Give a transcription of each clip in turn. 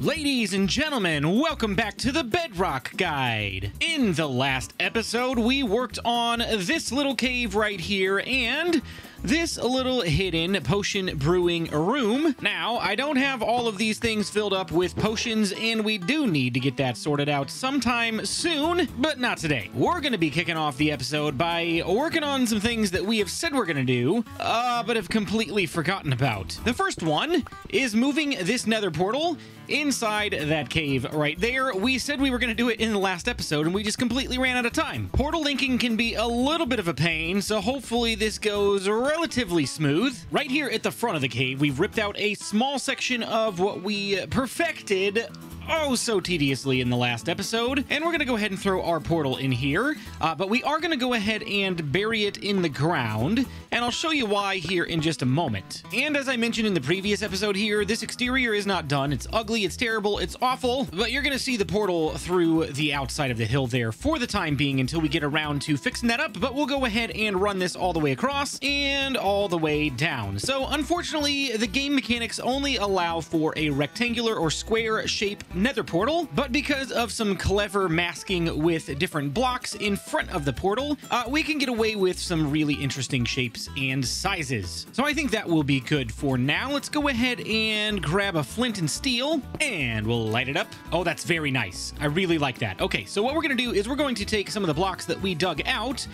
Ladies and gentlemen, welcome back to the Bedrock Guide. In the last episode, we worked on this little cave right here and this little hidden potion brewing room. Now, I don't have all of these things filled up with potions, and we do need to get that sorted out sometime soon, but not today. We're going to be kicking off the episode by working on some things that we have said we're going to do, uh, but have completely forgotten about. The first one is moving this nether portal inside that cave right there. We said we were going to do it in the last episode, and we just completely ran out of time. Portal linking can be a little bit of a pain, so hopefully this goes relatively smooth. Right here at the front of the cave, we've ripped out a small section of what we perfected oh so tediously in the last episode. And we're going to go ahead and throw our portal in here, uh, but we are going to go ahead and bury it in the ground, and I'll show you why here in just a moment. And as I mentioned in the previous episode here, this exterior is not done. It's ugly, it's terrible, it's awful, but you're going to see the portal through the outside of the hill there for the time being until we get around to fixing that up, but we'll go ahead and run this all the way across and all the way down. So unfortunately, the game mechanics only allow for a rectangular or square shape nether portal, but because of some clever masking with different blocks in front of the portal, uh, we can get away with some really interesting shapes and sizes. So I think that will be good for now. Let's go ahead and grab a flint and steel, and we'll light it up. Oh, that's very nice. I really like that. Okay, so what we're to do is we're going to take some of the blocks that we dug out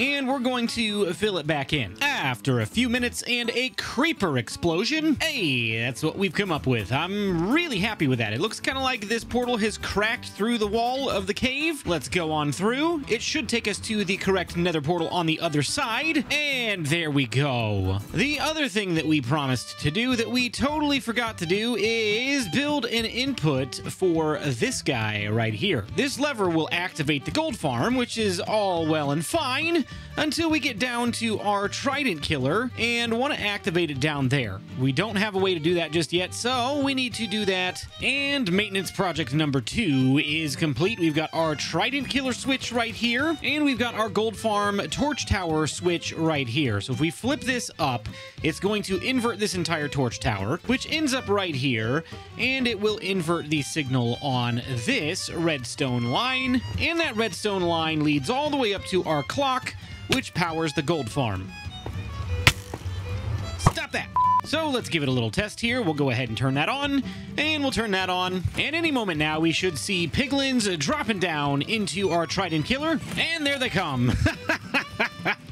and we're going to fill it back in. After a few minutes and a creeper explosion, hey, that's what we've come up with. I'm really happy with that. It looks kind of like this portal has cracked through the wall of the cave. Let's go on through. It should take us to the correct nether portal on the other side, and there we go. The other thing that we promised to do that we totally forgot to do is build an input for this guy right here. This lever will activate the gold farm, which is all well and fine, until we get down to our Trident Killer and want to activate it down there. We don't have a way to do that just yet, so we need to do that. And maintenance project number two is complete. We've got our Trident Killer switch right here, and we've got our Gold Farm Torch Tower switch right here. So if we flip this up, it's going to invert this entire torch tower, which ends up right here, and it will invert the signal on this redstone line. And that redstone line leads all the way up to our clock, which powers the gold farm. Stop that! So let's give it a little test here. We'll go ahead and turn that on, and we'll turn that on. And any moment now, we should see piglins dropping down into our Trident Killer, and there they come.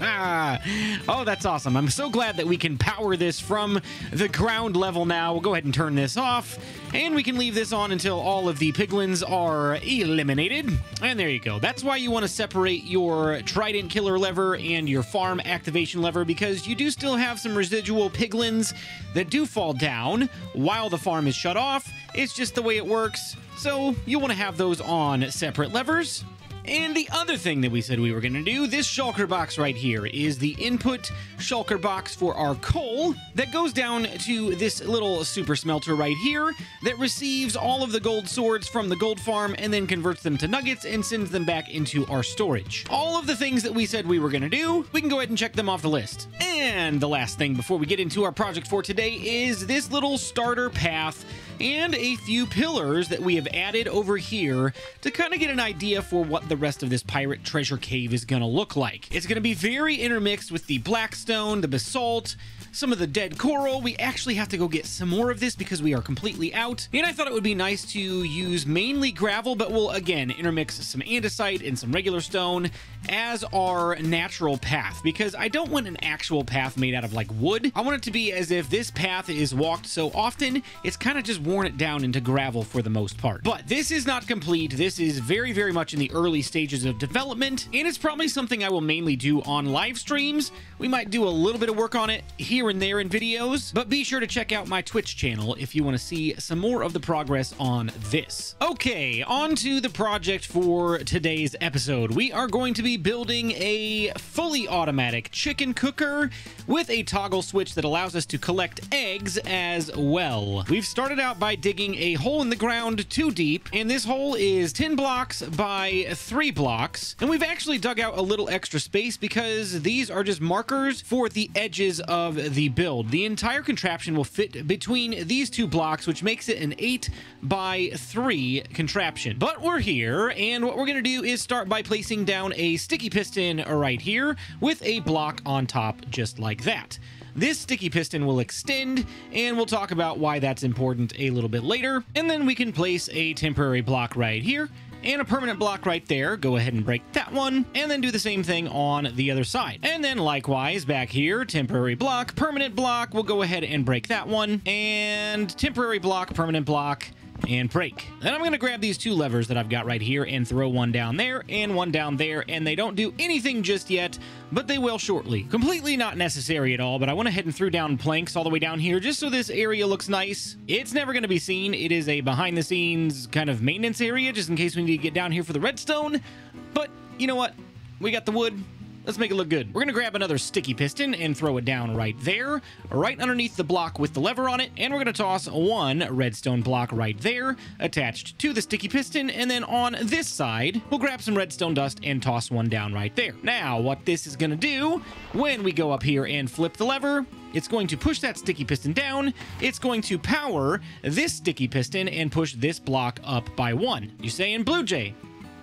oh, that's awesome. I'm so glad that we can power this from the ground level now. We'll go ahead and turn this off, and we can leave this on until all of the piglins are eliminated. And there you go. That's why you want to separate your Trident Killer lever and your farm activation lever, because you do still have some residual piglins that do fall down while the farm is shut off. It's just the way it works. So you want to have those on separate levers. And the other thing that we said we were going to do, this shulker box right here, is the input shulker box for our coal that goes down to this little super smelter right here that receives all of the gold swords from the gold farm and then converts them to nuggets and sends them back into our storage. All of the things that we said we were going to do, we can go ahead and check them off the list. And the last thing before we get into our project for today is this little starter path and a few pillars that we have added over here to kind of get an idea for what the rest of this pirate treasure cave is going to look like. It's going to be very intermixed with the blackstone, the basalt, some of the dead coral. We actually have to go get some more of this because we are completely out. And I thought it would be nice to use mainly gravel, but we'll again intermix some andesite and some regular stone as our natural path because I don't want an actual path made out of like wood. I want it to be as if this path is walked so often, it's kind of just worn it down into gravel for the most part. But this is not complete. This is very, very much in the early stages of development, and it's probably something I will mainly do on live streams. We might do a little bit of work on it here and there in videos, but be sure to check out my Twitch channel if you want to see some more of the progress on this. Okay, on to the project for today's episode. We are going to be building a fully automatic chicken cooker with a toggle switch that allows us to collect eggs as well. We've started out by digging a hole in the ground too deep, and this hole is 10 blocks by 3 blocks. And we've actually dug out a little extra space because these are just markers for the edges of the build. The entire contraption will fit between these two blocks, which makes it an 8 by 3 contraption. But we're here, and what we're going to do is start by placing down a sticky piston right here with a block on top just like that. This sticky piston will extend, and we'll talk about why that's important a little bit later. And then we can place a temporary block right here, and a permanent block right there. Go ahead and break that one, and then do the same thing on the other side. And then likewise, back here, temporary block, permanent block, we'll go ahead and break that one, and temporary block, permanent block, and break. Then I'm going to grab these two levers that I've got right here and throw one down there and one down there, and they don't do anything just yet, but they will shortly. Completely not necessary at all, but I went ahead and threw down planks all the way down here just so this area looks nice. It's never going to be seen. It is a behind-the-scenes kind of maintenance area just in case we need to get down here for the redstone, but you know what? We got the wood, Let's make it look good. We're going to grab another sticky piston and throw it down right there, right underneath the block with the lever on it, and we're going to toss one redstone block right there, attached to the sticky piston, and then on this side, we'll grab some redstone dust and toss one down right there. Now, what this is going to do, when we go up here and flip the lever, it's going to push that sticky piston down. It's going to power this sticky piston and push this block up by one. You say in BluJay,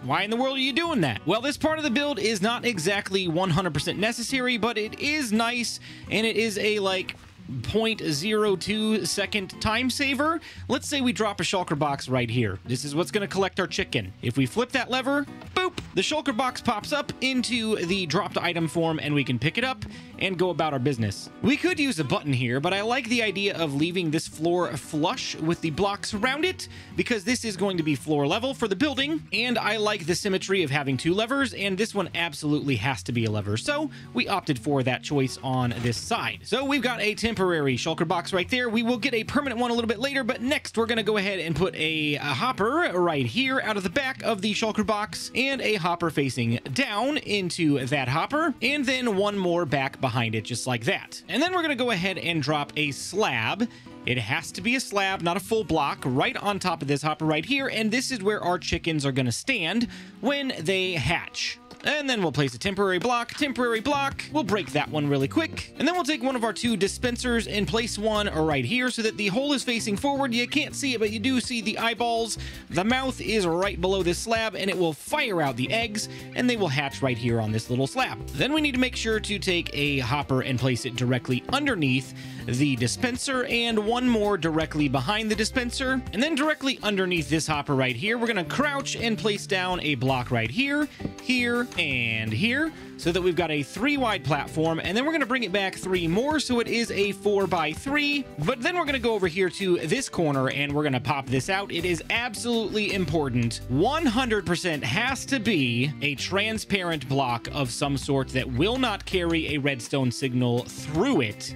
why in the world are you doing that? Well, this part of the build is not exactly 100% necessary, but it is nice, and it is a, like, 0.02 second time saver. Let's say we drop a shulker box right here. This is what's going to collect our chicken. If we flip that lever, the shulker box pops up into the dropped item form and we can pick it up and go about our business. We could use a button here, but I like the idea of leaving this floor flush with the blocks around it because this is going to be floor level for the building and I like the symmetry of having two levers and this one absolutely has to be a lever. So we opted for that choice on this side. So we've got a temporary shulker box right there. We will get a permanent one a little bit later, but next we're going to go ahead and put a, a hopper right here out of the back of the shulker box and a hopper facing down into that hopper and then one more back behind it just like that. And then we're going to go ahead and drop a slab it has to be a slab, not a full block, right on top of this hopper right here, and this is where our chickens are going to stand when they hatch. And then we'll place a temporary block, temporary block. We'll break that one really quick. And then we'll take one of our two dispensers and place one right here so that the hole is facing forward. You can't see it, but you do see the eyeballs. The mouth is right below this slab and it will fire out the eggs and they will hatch right here on this little slab. Then we need to make sure to take a hopper and place it directly underneath the dispenser and one more directly behind the dispenser. And then directly underneath this hopper right here, we're to crouch and place down a block right here, here, and here so that we've got a three wide platform. And then we're to bring it back three more so it is a four by three. But then we're to go over here to this corner and we're to pop this out. It is absolutely important. 100% has to be a transparent block of some sort that will not carry a redstone signal through it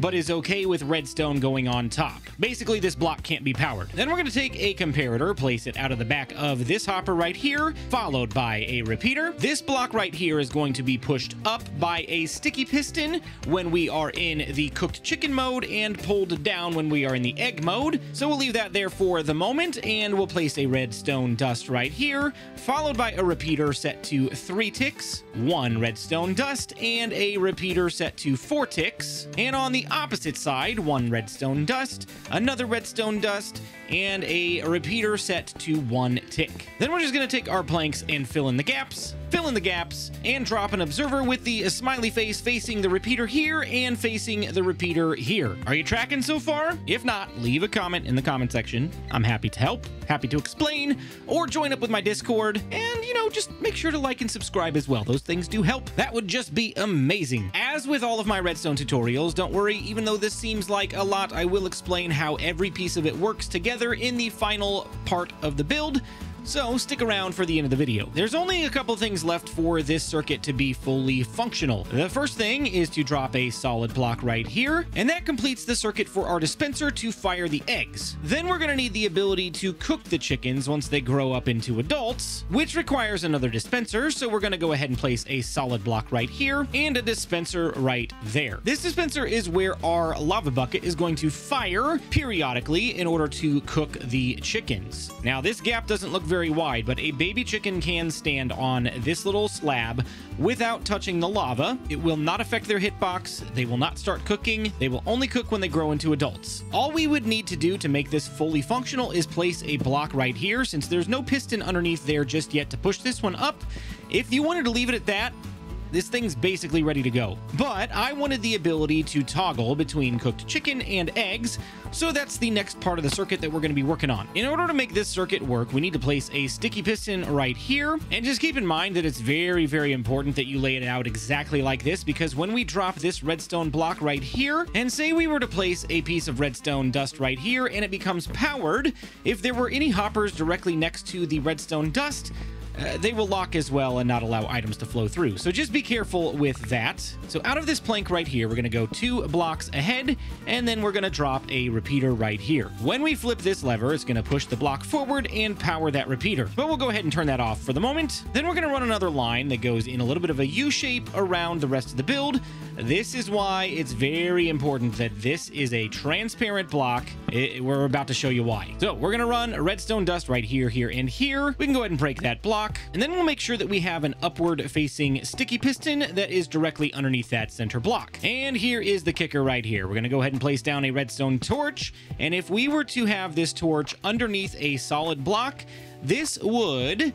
but is okay with redstone going on top. Basically, this block can't be powered. Then we're going to take a comparator, place it out of the back of this hopper right here, followed by a repeater. This block right here is going to be pushed up by a sticky piston when we are in the cooked chicken mode and pulled down when we are in the egg mode. So we'll leave that there for the moment and we'll place a redstone dust right here, followed by a repeater set to three ticks, one redstone dust, and a repeater set to four ticks. And on the opposite side, one redstone dust, another redstone dust, and a repeater set to one tick. Then we're just going to take our planks and fill in the gaps, fill in the gaps, and drop an observer with the smiley face facing the repeater here and facing the repeater here. Are you tracking so far? If not, leave a comment in the comment section. I'm happy to help, happy to explain, or join up with my Discord, and, you know, just make sure to like and subscribe as well. Those things do help. That would just be amazing. As with all of my redstone tutorials, don't worry, even though this seems like a lot, I will explain how every piece of it works together in the final part of the build. So stick around for the end of the video. There's only a couple things left for this circuit to be fully functional. The first thing is to drop a solid block right here, and that completes the circuit for our dispenser to fire the eggs. Then we're to need the ability to cook the chickens once they grow up into adults, which requires another dispenser, so we're to go ahead and place a solid block right here and a dispenser right there. This dispenser is where our lava bucket is going to fire periodically in order to cook the chickens. Now this gap doesn't look very wide, but a baby chicken can stand on this little slab without touching the lava. It will not affect their hitbox. They will not start cooking. They will only cook when they grow into adults. All we would need to do to make this fully functional is place a block right here since there's no piston underneath there just yet to push this one up. If you wanted to leave it at that, this thing's basically ready to go. But I wanted the ability to toggle between cooked chicken and eggs, so that's the next part of the circuit that we're going to be working on. In order to make this circuit work, we need to place a sticky piston right here, and just keep in mind that it's very, very important that you lay it out exactly like this, because when we drop this redstone block right here, and say we were to place a piece of redstone dust right here, and it becomes powered, if there were any hoppers directly next to the redstone dust, uh, they will lock as well and not allow items to flow through. So just be careful with that. So out of this plank right here, we're going to go two blocks ahead, and then we're going to drop a repeater right here. When we flip this lever, it's going to push the block forward and power that repeater. But we'll go ahead and turn that off for the moment. Then we're going to run another line that goes in a little bit of a U shape around the rest of the build. This is why it's very important that this is a transparent block. It, we're about to show you why. So we're going to run redstone dust right here, here, and here. We can go ahead and break that block. And then we'll make sure that we have an upward facing sticky piston that is directly underneath that center block. And here is the kicker right here. We're going to go ahead and place down a redstone torch. And if we were to have this torch underneath a solid block, this would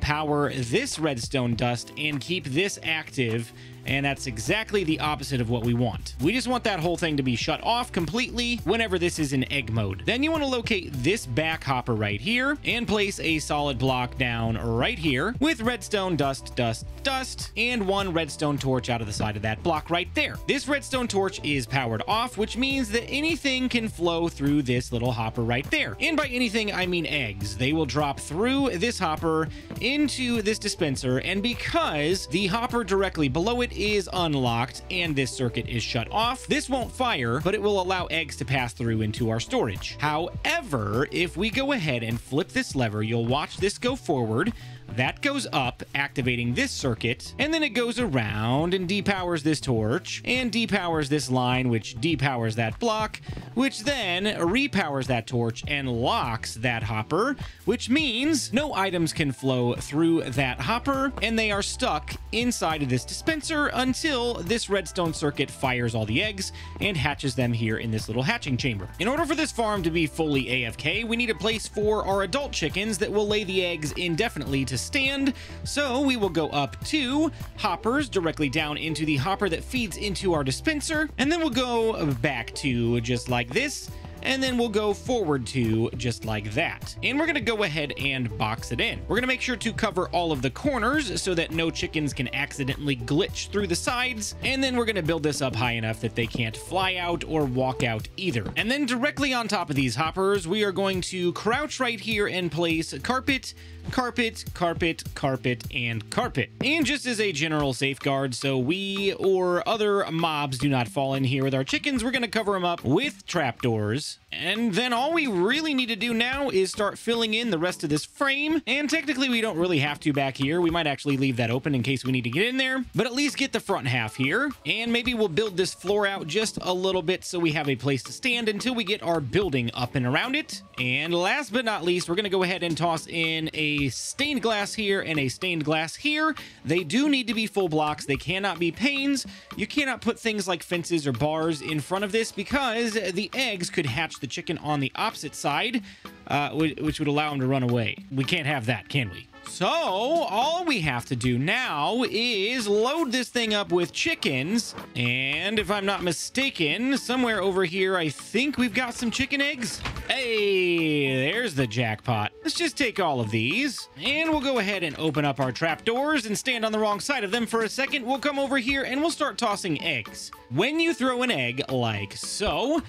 power this redstone dust and keep this active and that's exactly the opposite of what we want. We just want that whole thing to be shut off completely whenever this is in egg mode. Then you want to locate this back hopper right here and place a solid block down right here with redstone, dust, dust, dust, and one redstone torch out of the side of that block right there. This redstone torch is powered off, which means that anything can flow through this little hopper right there. And by anything, I mean eggs. They will drop through this hopper into this dispenser, and because the hopper directly below it is unlocked and this circuit is shut off, this won't fire, but it will allow eggs to pass through into our storage. However, if we go ahead and flip this lever, you'll watch this go forward, that goes up, activating this circuit, and then it goes around and depowers this torch, and depowers this line, which depowers that block, which then repowers that torch and locks that hopper, which means no items can flow through that hopper, and they are stuck inside of this dispenser until this redstone circuit fires all the eggs and hatches them here in this little hatching chamber. In order for this farm to be fully AFK, we need a place for our adult chickens that will lay the eggs indefinitely to stand. So we will go up two hoppers directly down into the hopper that feeds into our dispenser, and then we'll go back to just like this and then we'll go forward to just like that. And we're gonna go ahead and box it in. We're gonna make sure to cover all of the corners so that no chickens can accidentally glitch through the sides, and then we're gonna build this up high enough that they can't fly out or walk out either. And then directly on top of these hoppers, we are going to crouch right here and place carpet, carpet, carpet, carpet, and carpet. And just as a general safeguard, so we or other mobs do not fall in here with our chickens, we're gonna cover them up with trapdoors and then all we really need to do now is start filling in the rest of this frame. And technically we don't really have to back here. We might actually leave that open in case we need to get in there, but at least get the front half here. And maybe we'll build this floor out just a little bit so we have a place to stand until we get our building up and around it. And last but not least, we're going to go ahead and toss in a stained glass here and a stained glass here. They do need to be full blocks. They cannot be panes. You cannot put things like fences or bars in front of this because the eggs could hatch the chicken on the opposite side, uh, which would allow him to run away. We can't have that, can we? So, all we have to do now is load this thing up with chickens. And if I'm not mistaken, somewhere over here, I think we've got some chicken eggs. Hey, there's the jackpot. Let's just take all of these. And we'll go ahead and open up our trapdoors and stand on the wrong side of them for a second. We'll come over here and we'll start tossing eggs. When you throw an egg like so,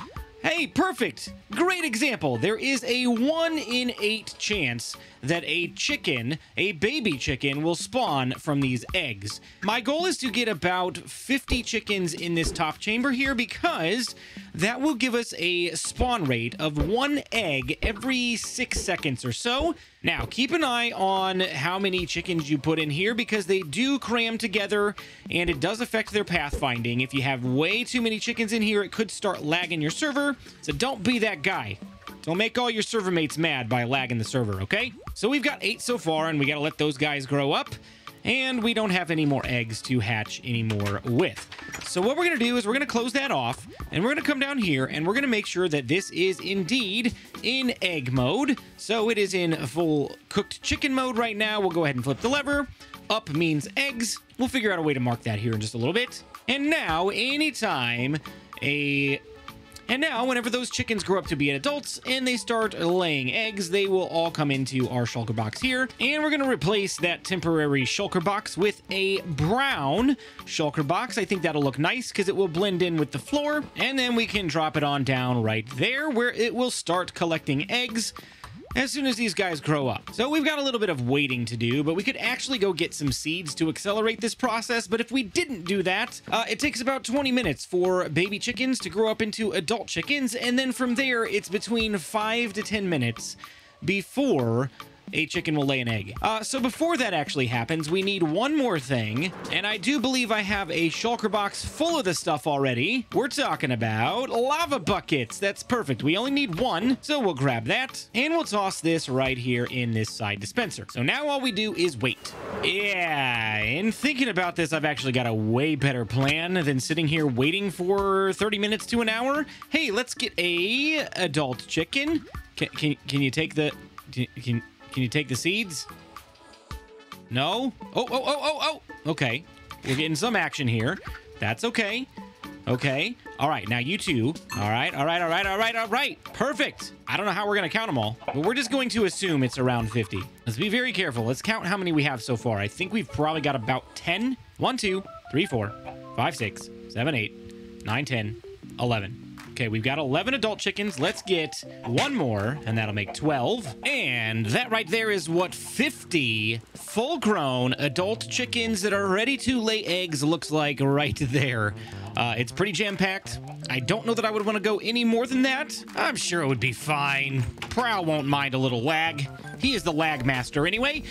Hey, perfect. Great example. There is a 1 in 8 chance that a chicken, a baby chicken, will spawn from these eggs. My goal is to get about 50 chickens in this top chamber here because that will give us a spawn rate of one egg every six seconds or so. Now, keep an eye on how many chickens you put in here because they do cram together and it does affect their pathfinding. If you have way too many chickens in here, it could start lagging your server. So don't be that guy. Don't make all your server mates mad by lagging the server, okay? So we've got eight so far, and we gotta let those guys grow up. And we don't have any more eggs to hatch anymore with. So what we're gonna do is we're gonna close that off, and we're gonna come down here, and we're gonna make sure that this is indeed in egg mode. So it is in full cooked chicken mode right now. We'll go ahead and flip the lever. Up means eggs. We'll figure out a way to mark that here in just a little bit. And now, anytime a and now, whenever those chickens grow up to be adults and they start laying eggs, they will all come into our shulker box here. And we're going to replace that temporary shulker box with a brown shulker box. I think that'll look nice because it will blend in with the floor. And then we can drop it on down right there where it will start collecting eggs as soon as these guys grow up. So we've got a little bit of waiting to do, but we could actually go get some seeds to accelerate this process. But if we didn't do that, uh, it takes about 20 minutes for baby chickens to grow up into adult chickens. And then from there, it's between 5 to 10 minutes before a chicken will lay an egg. Uh, so before that actually happens, we need one more thing, and I do believe I have a shulker box full of the stuff already. We're talking about lava buckets. That's perfect. We only need one, so we'll grab that, and we'll toss this right here in this side dispenser. So now all we do is wait. Yeah, in thinking about this, I've actually got a way better plan than sitting here waiting for 30 minutes to an hour. Hey, let's get a adult chicken. Can, can, can you take the... Can, can you take the seeds? No? Oh, oh, oh, oh, oh! Okay. We're getting some action here. That's okay. Okay. All right. Now you two. All right. All right. All right. All right. All right. Perfect. I don't know how we're going to count them all, but we're just going to assume it's around 50. Let's be very careful. Let's count how many we have so far. I think we've probably got about 10. 1, 2, 3, 4, 5, 6, 7, 8, 9, 10, 11. Okay, we've got 11 adult chickens. Let's get one more, and that'll make 12. And that right there is what 50 full-grown adult chickens that are ready to lay eggs looks like right there. Uh, it's pretty jam-packed. I don't know that I would want to go any more than that. I'm sure it would be fine. Prowl won't mind a little lag. He is the lag master anyway.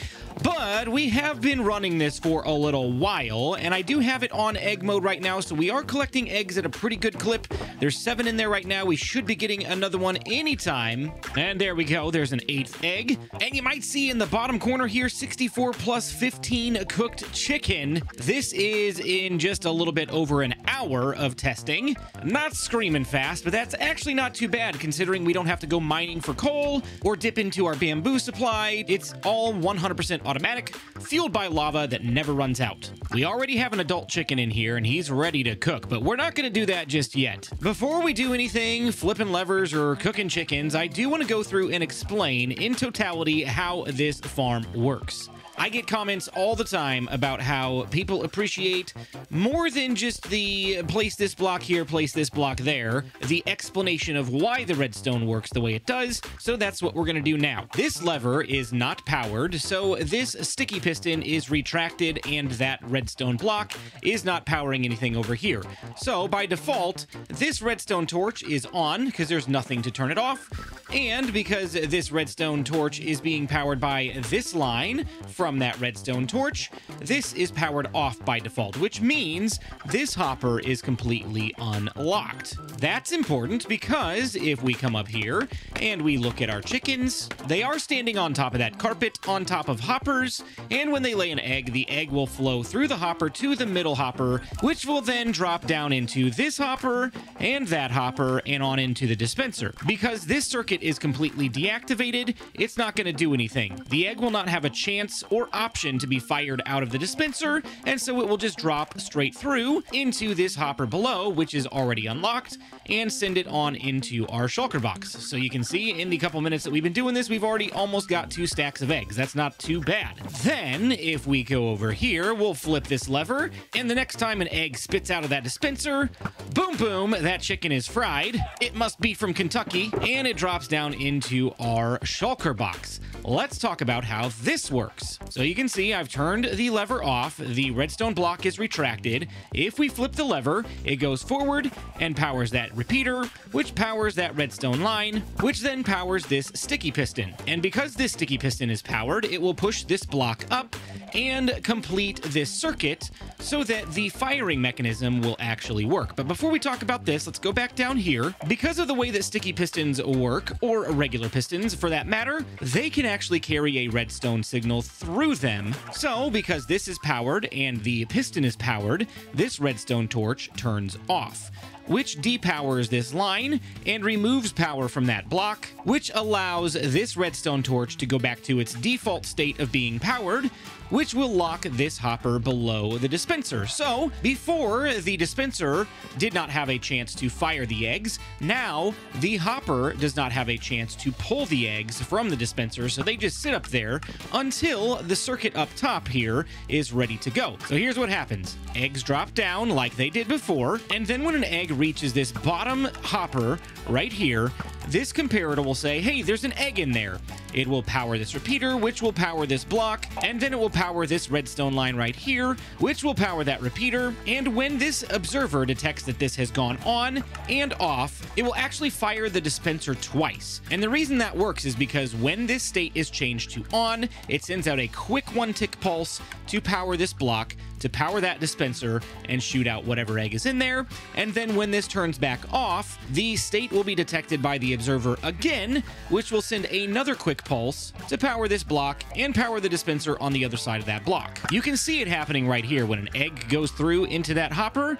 But we have been running this for a little while, and I do have it on egg mode right now, so we are collecting eggs at a pretty good clip. There's seven in there right now. We should be getting another one anytime. And there we go. There's an eighth egg. And you might see in the bottom corner here, 64 plus 15 cooked chicken. This is in just a little bit over an hour of testing. Not screaming fast, but that's actually not too bad considering we don't have to go mining for coal or dip into our bamboo supply. It's all 100% automatic, fueled by lava that never runs out. We already have an adult chicken in here and he's ready to cook, but we're not going to do that just yet. Before we do anything, flipping levers or cooking chickens, I do want to go through and explain in totality how this farm works. I get comments all the time about how people appreciate more than just the place this block here, place this block there, the explanation of why the redstone works the way it does, so that's what we're going to do now. This lever is not powered, so this sticky piston is retracted and that redstone block is not powering anything over here. So by default, this redstone torch is on because there's nothing to turn it off, and because this redstone torch is being powered by this line from from that redstone torch, this is powered off by default, which means this hopper is completely unlocked. That's important because if we come up here and we look at our chickens, they are standing on top of that carpet on top of hoppers, and when they lay an egg, the egg will flow through the hopper to the middle hopper, which will then drop down into this hopper and that hopper and on into the dispenser. Because this circuit is completely deactivated, it's not going to do anything. The egg will not have a chance or option to be fired out of the dispenser, and so it will just drop straight through into this hopper below, which is already unlocked, and send it on into our shulker box. So you can see in the couple minutes that we've been doing this, we've already almost got two stacks of eggs. That's not too bad. Then, if we go over here, we'll flip this lever, and the next time an egg spits out of that dispenser, boom, boom, that chicken is fried. It must be from Kentucky, and it drops down into our shulker box. Let's talk about how this works. So you can see I've turned the lever off, the redstone block is retracted. If we flip the lever, it goes forward and powers that repeater, which powers that redstone line, which then powers this sticky piston. And because this sticky piston is powered, it will push this block up and complete this circuit so that the firing mechanism will actually work. But before we talk about this, let's go back down here. Because of the way that sticky pistons work, or regular pistons for that matter, they can actually carry a redstone signal through them. So because this is powered and the piston is powered, this redstone torch turns off which depowers this line and removes power from that block, which allows this redstone torch to go back to its default state of being powered, which will lock this hopper below the dispenser. So, before the dispenser did not have a chance to fire the eggs, now the hopper does not have a chance to pull the eggs from the dispenser, so they just sit up there until the circuit up top here is ready to go. So here's what happens. Eggs drop down like they did before, and then when an egg reaches this bottom hopper right here, this comparator will say, hey, there's an egg in there. It will power this repeater, which will power this block, and then it will power this redstone line right here, which will power that repeater. And when this observer detects that this has gone on and off, it will actually fire the dispenser twice. And the reason that works is because when this state is changed to on, it sends out a quick one tick pulse to power this block, to power that dispenser and shoot out whatever egg is in there. And then when this turns back off, the state will be detected by the observer again, which will send another quick pulse to power this block and power the dispenser on the other side of that block. You can see it happening right here when an egg goes through into that hopper.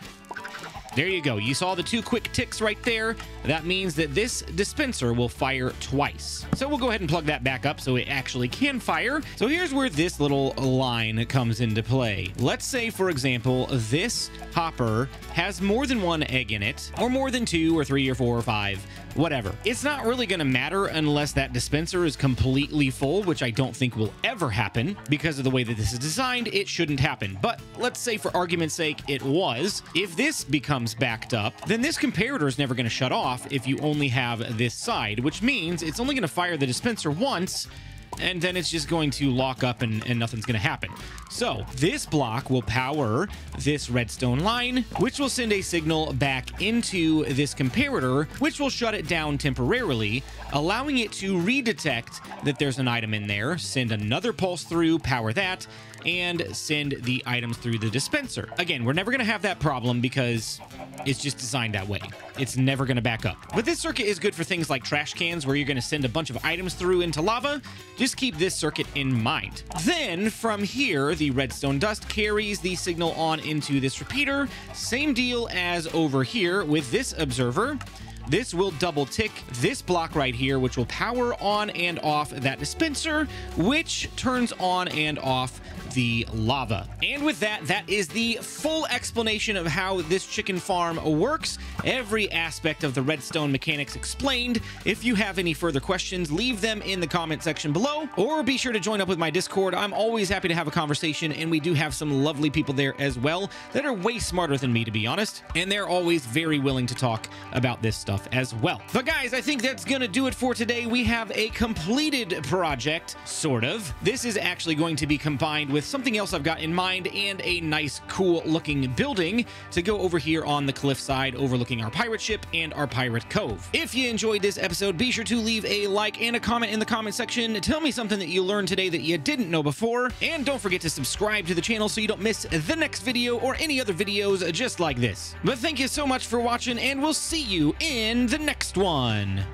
There you go. You saw the two quick ticks right there. That means that this dispenser will fire twice. So we'll go ahead and plug that back up so it actually can fire. So here's where this little line comes into play. Let's say, for example, this hopper has more than one egg in it, or more than two or three or four or five, whatever. It's not really going to matter unless that dispenser is completely full, which I don't think will ever happen. Because of the way that this is designed, it shouldn't happen. But let's say for argument's sake, it was. If this becomes backed up, then this comparator is never going to shut off if you only have this side, which means it's only going to fire the dispenser once and then it's just going to lock up and, and nothing's going to happen. So this block will power this redstone line, which will send a signal back into this comparator, which will shut it down temporarily, allowing it to redetect that there's an item in there, send another pulse through, power that, and send the items through the dispenser. Again, we're never going to have that problem because it's just designed that way. It's never going to back up. But this circuit is good for things like trash cans where you're going to send a bunch of items through into lava. Just keep this circuit in mind. Then from here, the redstone dust carries the signal on into this repeater. Same deal as over here with this observer. This will double tick this block right here, which will power on and off that dispenser, which turns on and off the lava. And with that, that is the full explanation of how this chicken farm works. Every aspect of the redstone mechanics explained. If you have any further questions, leave them in the comment section below, or be sure to join up with my Discord. I'm always happy to have a conversation, and we do have some lovely people there as well that are way smarter than me, to be honest, and they're always very willing to talk about this stuff as well. But guys, I think that's gonna do it for today. We have a completed project, sort of. This is actually going to be combined with something else I've got in mind and a nice, cool looking building to go over here on the cliffside overlooking our pirate ship and our pirate cove. If you enjoyed this episode, be sure to leave a like and a comment in the comment section. Tell me something that you learned today that you didn't know before. And don't forget to subscribe to the channel so you don't miss the next video or any other videos just like this. But thank you so much for watching and we'll see you in the next one.